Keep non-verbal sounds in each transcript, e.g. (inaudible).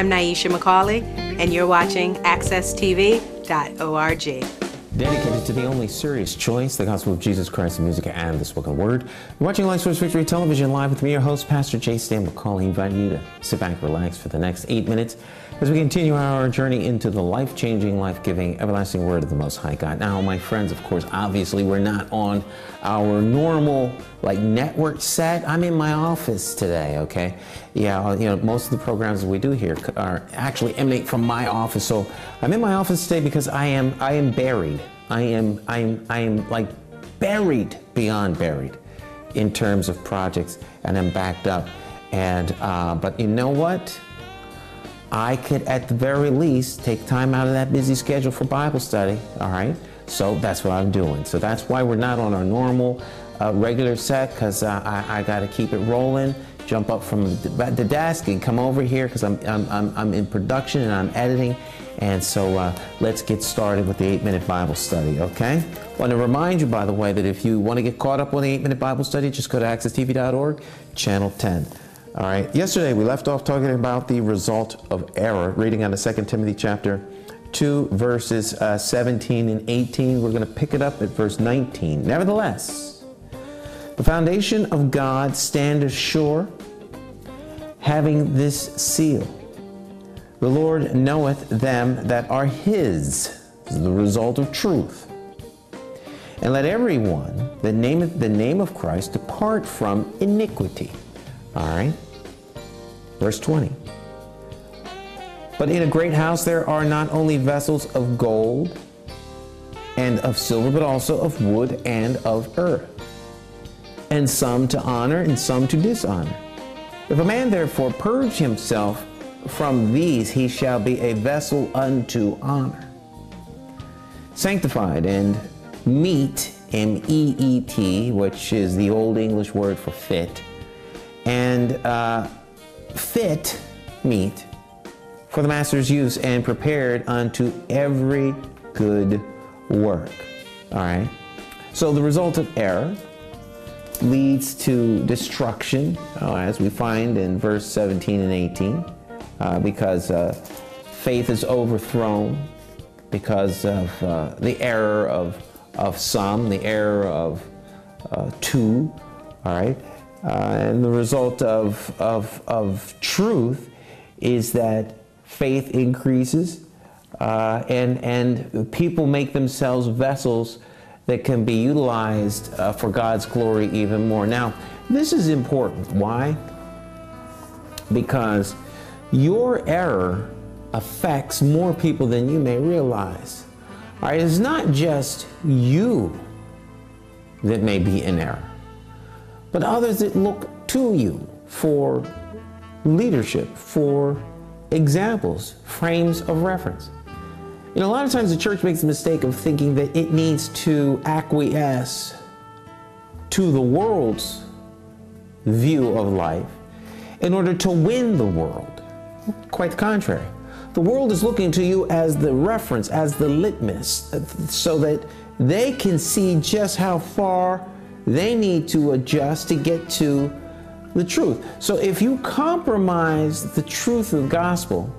I'm Nyesha McCauley, and you're watching AccessTV.org. Dedicated to the only serious choice, the gospel of Jesus Christ, the music, and the spoken word. You're watching Light Source Victory Television live with me, your host, Pastor J. Stan McCauley. Invite you to sit back, relax for the next eight minutes as we continue our journey into the life changing, life giving, everlasting word of the Most High God. Now, my friends, of course, obviously, we're not on our normal like network set. I'm in my office today, okay? Yeah, you know, most of the programs that we do here are actually emanate from my office. So I'm in my office today because I am I am buried. I am I am I am like buried beyond buried in terms of projects and I'm backed up. And uh, but you know what? I could, at the very least, take time out of that busy schedule for Bible study, all right? So that's what I'm doing. So that's why we're not on our normal, uh, regular set, because uh, I, I got to keep it rolling, jump up from the desk and come over here because I'm, I'm, I'm, I'm, in production and I'm editing. And so uh, let's get started with the eight minute Bible study, okay? I want to remind you, by the way, that if you want to get caught up on the eight minute Bible study, just go to accesstv.org, channel 10. All right. Yesterday we left off talking about the result of error, reading out of 2 Timothy chapter 2, verses uh, 17 and 18. We're going to pick it up at verse 19. Nevertheless, the foundation of God standeth sure, having this seal. The Lord knoweth them that are his, the result of truth. And let everyone that nameth the name of Christ depart from iniquity. All right. Verse 20. But in a great house there are not only vessels of gold and of silver, but also of wood and of earth, and some to honor and some to dishonor. If a man therefore purge himself from these, he shall be a vessel unto honor, sanctified and meet, M E E T, which is the Old English word for fit and uh, fit meet for the master's use and prepared unto every good work. All right. So the result of error leads to destruction, uh, as we find in verse 17 and 18, uh, because uh, faith is overthrown because of uh, the error of, of some, the error of uh, two. All right. Uh, and the result of, of, of truth is that faith increases and, and people make themselves vessels that can be utilized uh, for God's glory even more. Now, this is important. Why? Because your error affects more people than you may realize. All right, it's not just you that may be in error but others that look to you for leadership, for examples, frames of reference. You know, a lot of times the church makes the mistake of thinking that it needs to acquiesce to the world's view of life in order to win the world. Quite the contrary. The world is looking to you as the reference, as the litmus, so that they can see just how far they need to adjust to get to the truth. So if you compromise the truth of the gospel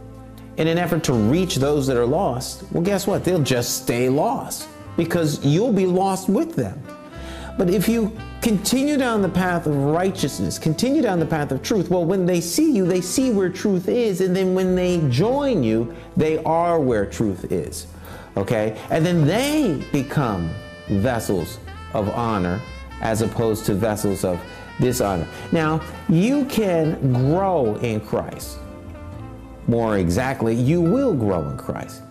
in an effort to reach those that are lost, well, guess what? They'll just stay lost because you'll be lost with them. But if you continue down the path of righteousness, continue down the path of truth, well, when they see you, they see where truth is. And then when they join you, they are where truth is. Okay? And then they become vessels of honor as opposed to vessels of dishonor. Now, you can grow in Christ. More exactly, you will grow in Christ.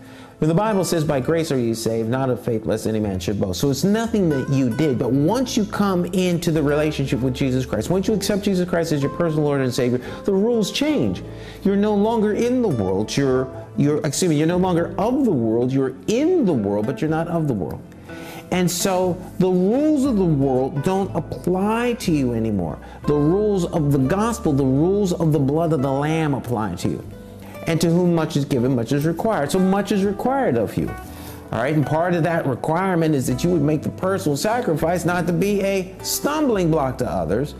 When the Bible says, by grace are you saved, not of faith, lest any man should boast. So it's nothing that you did. But once you come into the relationship with Jesus Christ, once you accept Jesus Christ as your personal Lord and Savior, the rules change. You're no longer in the world. You're, you're, excuse me, you're no longer of the world. You're in the world, but you're not of the world. And so the rules of the world don't apply to you anymore. The rules of the gospel, the rules of the blood of the Lamb apply to you. And to whom much is given, much is required. So much is required of you. All right, and part of that requirement is that you would make the personal sacrifice not to be a stumbling block to others,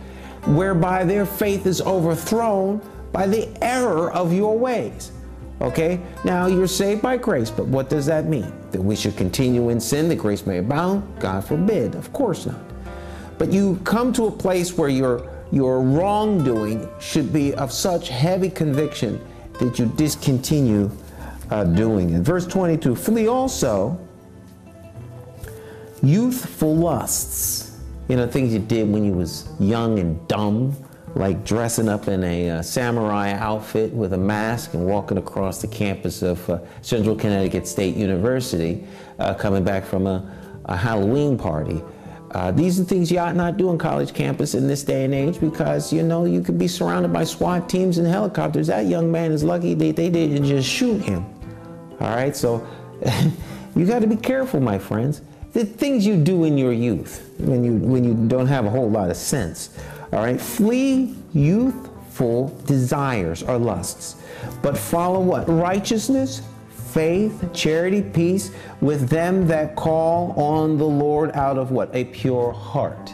whereby their faith is overthrown by the error of your ways. Okay? Now you're saved by grace, but what does that mean? That we should continue in sin, that grace may abound? God forbid. Of course not. But you come to a place where your your wrongdoing should be of such heavy conviction that you discontinue uh, doing it. Verse 22 Flee also youthful lusts. You know, things you did when you was young and dumb, like dressing up in a uh, samurai outfit with a mask and walking across the campus of uh, Central Connecticut State University, uh, coming back from a, a Halloween party. Uh, these are things you ought not do on college campus in this day and age because you know you could be surrounded by SWAT teams and helicopters. That young man is lucky they, they didn't just shoot him. All right, so (laughs) you got to be careful, my friends. The things you do in your youth when you when you don't have a whole lot of sense. All right, flee youthful desires or lusts, but follow what righteousness, faith, charity, peace with them that call on the Lord out of what? A pure heart.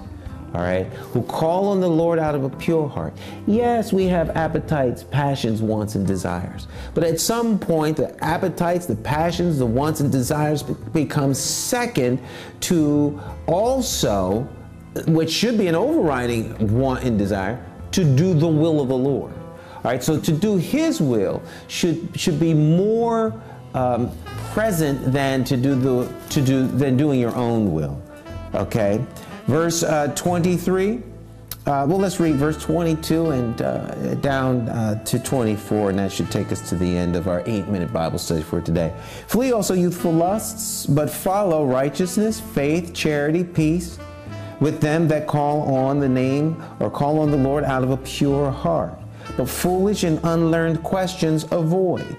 All right, who call on the Lord out of a pure heart. Yes, we have appetites, passions, wants, and desires. But at some point, the appetites, the passions, the wants, and desires become second to also, which should be an overriding want and desire, to do the will of the Lord. All right, so to do His will should should be more um, present than to do the to do than doing your own will. Okay, verse uh, 23. Uh, well, let's read verse 22 and uh, down uh, to 24, and that should take us to the end of our eight minute Bible study for today. Flee also youthful lusts, but follow righteousness, faith, charity, peace with them that call on the name or call on the Lord out of a pure heart. But foolish and unlearned questions avoid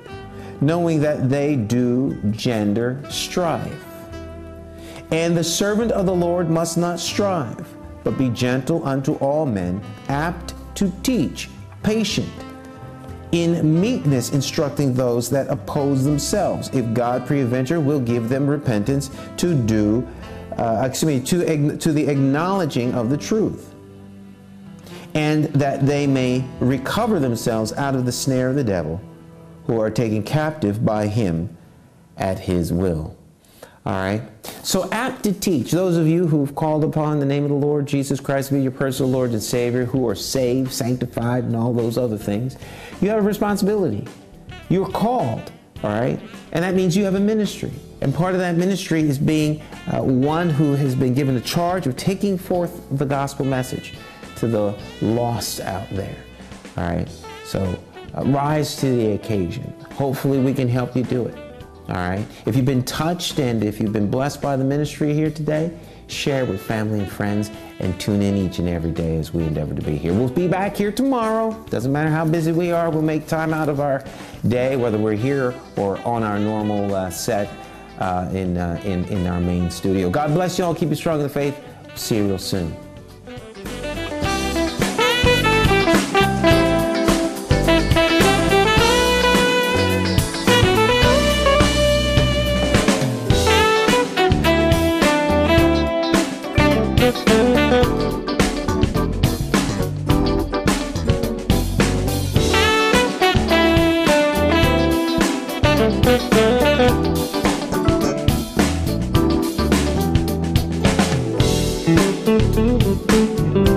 knowing that they do gender strife. And the servant of the Lord must not strive, but be gentle unto all men, apt to teach, patient, in meekness instructing those that oppose themselves, if God peradventure will give them repentance to do, uh, excuse me, to, to the acknowledging of the truth, and that they may recover themselves out of the snare of the devil who are taken captive by him at his will. All right. So apt to teach those of you who've called upon the name of the Lord Jesus Christ to be your personal Lord and Savior, who are saved, sanctified, and all those other things. You have a responsibility. You're called. All right. And that means you have a ministry. And part of that ministry is being uh, one who has been given the charge of taking forth the gospel message to the lost out there. All right. So rise to the occasion. Hopefully, we can help you do it. All right. If you've been touched and if you've been blessed by the ministry here today, share with family and friends and tune in each and every day as we endeavor to be here. We'll be back here tomorrow. Doesn't matter how busy we are, we'll make time out of our day, whether we're here or on our normal uh, set uh, in, uh, in, in our main studio. God bless you all. Keep you strong in the faith. See you real soon. Música